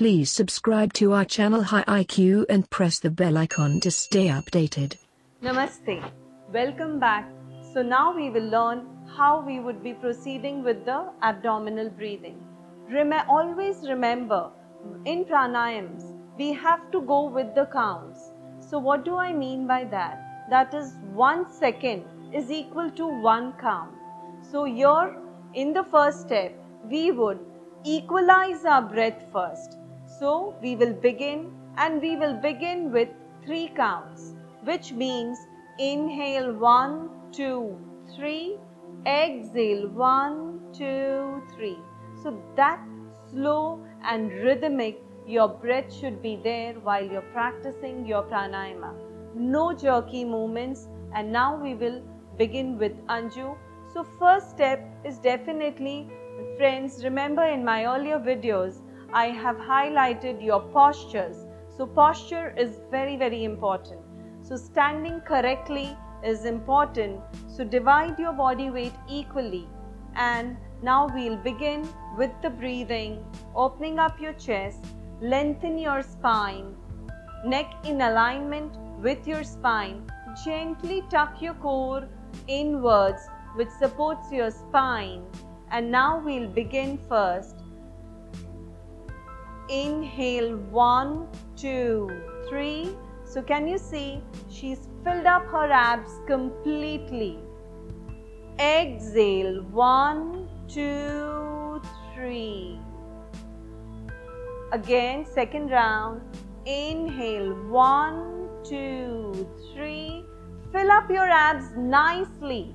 Please subscribe to our channel High IQ and press the bell icon to stay updated. Namaste. Welcome back. So now we will learn how we would be proceeding with the abdominal breathing. Rem- always remember in pranayams we have to go with the counts. So what do I mean by that? That is 1 second is equal to 1 count. So here in the first step we would equalize our breath first. So we will begin and we will begin with 3 counts which means inhale one, two, three, exhale one, two, three. So that slow and rhythmic your breath should be there while you're practicing your pranayama. No jerky movements and now we will begin with Anju. So first step is definitely friends remember in my earlier videos I have highlighted your postures. So posture is very very important. So standing correctly is important. So divide your body weight equally and now we'll begin with the breathing, opening up your chest, lengthen your spine, neck in alignment with your spine. Gently tuck your core inwards which supports your spine. And now we'll begin first. Inhale one, two, three. So can you see she's filled up her abs completely. Exhale one, two, three. Again, second round. Inhale one, two, three. Fill up your abs nicely.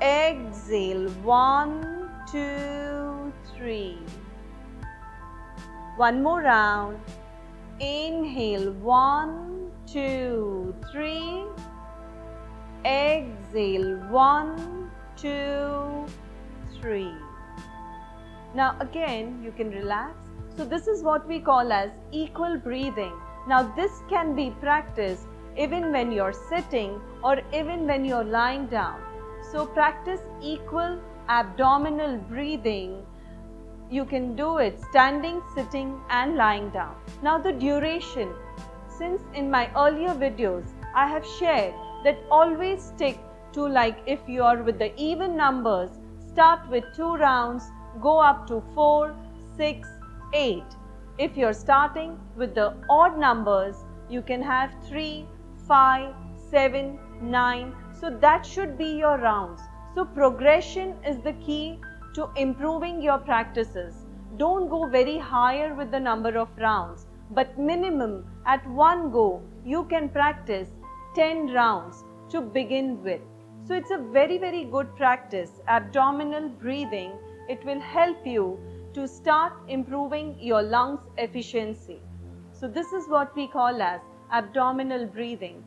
Exhale one, two, three. One more round. Inhale one, two, three. Exhale one, two, three. Now again you can relax. So this is what we call as equal breathing. Now this can be practiced even when you're sitting or even when you're lying down. So practice equal abdominal breathing. You can do it standing, sitting and lying down. Now the duration. Since in my earlier videos I have shared that always stick to like if you are with the even numbers, start with 2 rounds, go up to 4, 6, 8. If you're starting with the odd numbers, you can have 3, 5, 7, 9. So that should be your rounds. So progression is the key to improving your practices. Don't go very higher with the number of rounds, but minimum at one go you can practice 10 rounds to begin with. So it's a very very good practice abdominal breathing. It will help you to start improving your lungs efficiency. So this is what we call as abdominal breathing.